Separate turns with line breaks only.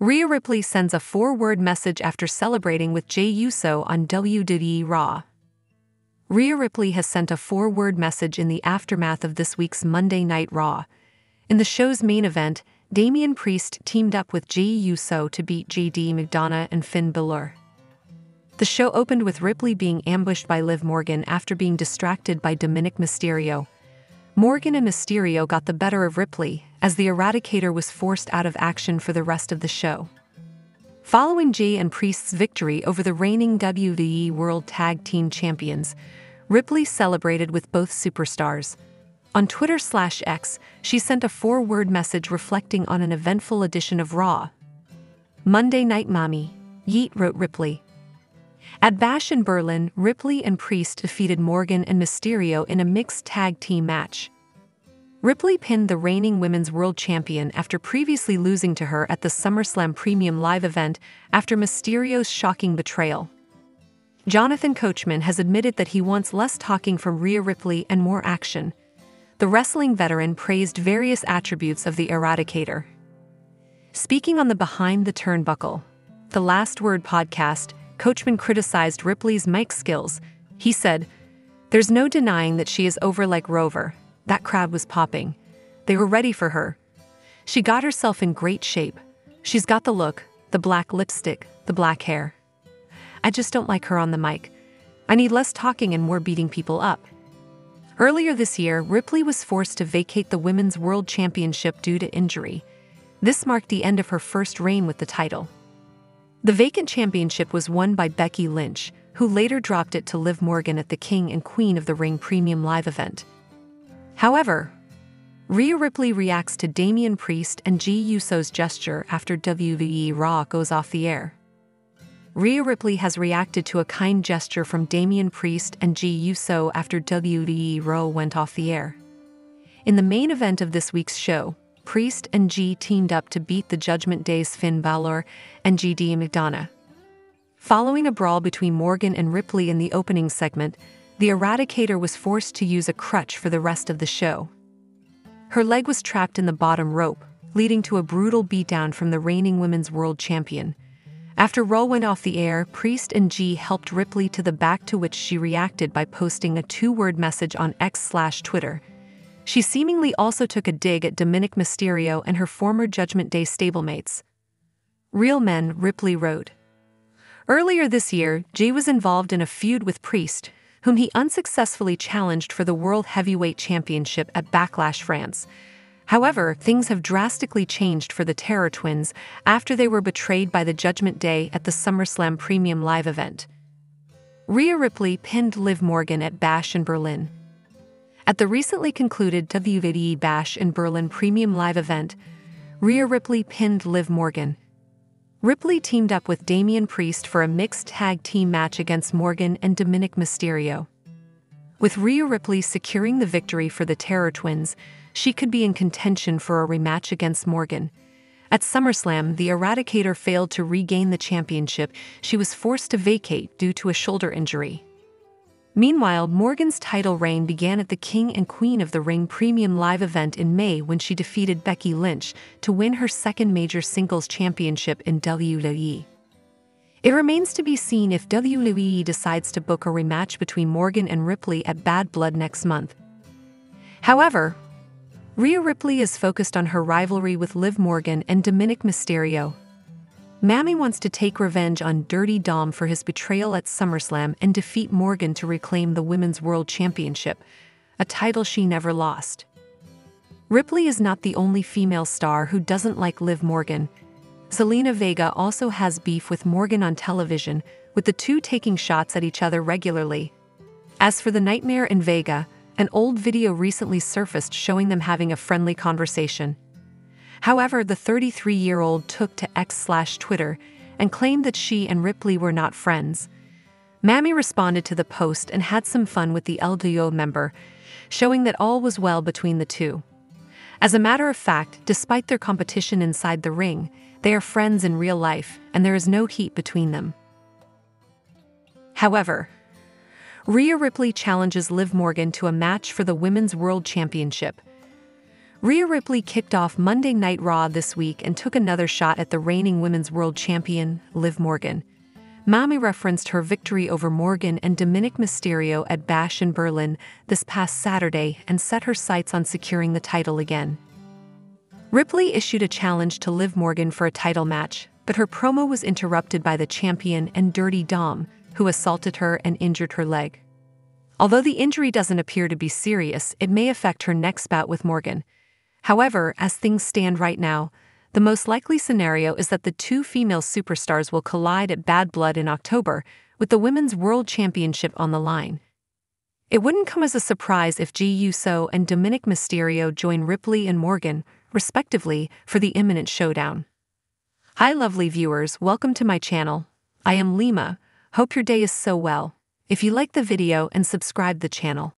Rhea Ripley sends a four word message after celebrating with Jey Uso on WWE Raw. Rhea Ripley has sent a four word message in the aftermath of this week's Monday Night Raw. In the show's main event, Damian Priest teamed up with Jey Uso to beat JD McDonagh and Finn Balor. The show opened with Ripley being ambushed by Liv Morgan after being distracted by Dominik Mysterio. Morgan and Mysterio got the better of Ripley, as the Eradicator was forced out of action for the rest of the show. Following Jey and Priest's victory over the reigning WWE World Tag Team Champions, Ripley celebrated with both superstars. On Twitter slash X, she sent a four word message reflecting on an eventful edition of Raw. Monday Night Mommy, Yeet wrote Ripley. At Bash in Berlin, Ripley and Priest defeated Morgan and Mysterio in a mixed tag team match. Ripley pinned the reigning women's world champion after previously losing to her at the SummerSlam Premium Live event after Mysterio's shocking betrayal. Jonathan Coachman has admitted that he wants less talking from Rhea Ripley and more action. The wrestling veteran praised various attributes of the Eradicator. Speaking on the Behind the Turnbuckle, the Last Word podcast, Coachman criticized Ripley's mic skills. He said, There's no denying that she is over like Rover. That crowd was popping. They were ready for her. She got herself in great shape. She's got the look, the black lipstick, the black hair. I just don't like her on the mic. I need less talking and more beating people up. Earlier this year, Ripley was forced to vacate the Women's World Championship due to injury. This marked the end of her first reign with the title. The vacant championship was won by Becky Lynch, who later dropped it to Liv Morgan at the King and Queen of the Ring Premium Live event. However, Rhea Ripley reacts to Damian Priest and Jey Uso's gesture after WWE Raw goes off the air. Rhea Ripley has reacted to a kind gesture from Damian Priest and Jey Uso after WWE Raw went off the air. In the main event of this week's show, Priest and Jey teamed up to beat the Judgment Day's Finn Balor and JD McDonagh. Following a brawl between Morgan and Ripley in the opening segment, the Eradicator was forced to use a crutch for the rest of the show. Her leg was trapped in the bottom rope, leading to a brutal beatdown from the reigning Women's World Champion. After Raw went off the air, Priest and Jey helped Ripley to the back to which she reacted by posting a two-word message on X slash Twitter – she seemingly also took a dig at Dominik Mysterio and her former Judgment Day stablemates. Real Men, Ripley wrote. Earlier this year, Jey was involved in a feud with Priest, whom he unsuccessfully challenged for the World Heavyweight Championship at Backlash France. However, things have drastically changed for the Terror Twins after they were betrayed by the Judgment Day at the SummerSlam Premium Live event. Rhea Ripley pinned Liv Morgan at Bash in Berlin. At the recently concluded WWE Bash in Berlin Premium Live event, Rhea Ripley pinned Liv Morgan. Ripley teamed up with Damian Priest for a mixed tag team match against Morgan and Dominik Mysterio. With Rhea Ripley securing the victory for the Terror Twins, she could be in contention for a rematch against Morgan. At SummerSlam, the Eradicator failed to regain the championship. She was forced to vacate due to a shoulder injury. Meanwhile, Morgan's title reign began at the King and Queen of the Ring Premium Live event in May when she defeated Becky Lynch to win her second major singles championship in WWE. It remains to be seen if WWE decides to book a rematch between Morgan and Ripley at Bad Blood next month. However, Rhea Ripley is focused on her rivalry with Liv Morgan and Dominik Mysterio, Mami wants to take revenge on Dirty Dom for his betrayal at SummerSlam and defeat Morgan to reclaim the Women's World Championship, a title she never lost. Ripley is not the only female star who doesn't like Liv Morgan. Zelina Vega also has beef with Morgan on television, with the two taking shots at each other regularly. As for the Nightmare in Vega, an old video recently surfaced showing them having a friendly conversation. However, the 33 year old took to X slash Twitter and claimed that she and Ripley were not friends. Mami responded to the post and had some fun with the LWO member, showing that all was well between the two. As a matter of fact, despite their competition inside the ring, they are friends in real life and there is no heat between them. However, Rhea Ripley challenges Liv Morgan to a match for the Women's World Championship. Rhea Ripley kicked off Monday Night Raw this week and took another shot at the reigning Women's World Champion, Liv Morgan. Mommy referenced her victory over Morgan and Dominik Mysterio at Bash in Berlin this past Saturday and set her sights on securing the title again. Ripley issued a challenge to Liv Morgan for a title match, but her promo was interrupted by the champion and Dirty Dom, who assaulted her and injured her leg. Although the injury doesn't appear to be serious, it may affect her next bout with Morgan. However, as things stand right now, the most likely scenario is that the two female superstars will collide at Bad Blood in October, with the Women's World Championship on the line. It wouldn't come as a surprise if Jey Uso and Dominik Mysterio join Ripley and Morgan, respectively, for the imminent showdown. Hi, lovely viewers, welcome to my channel. I am Lima. Hope your day is so well. If you like the video and subscribe the channel.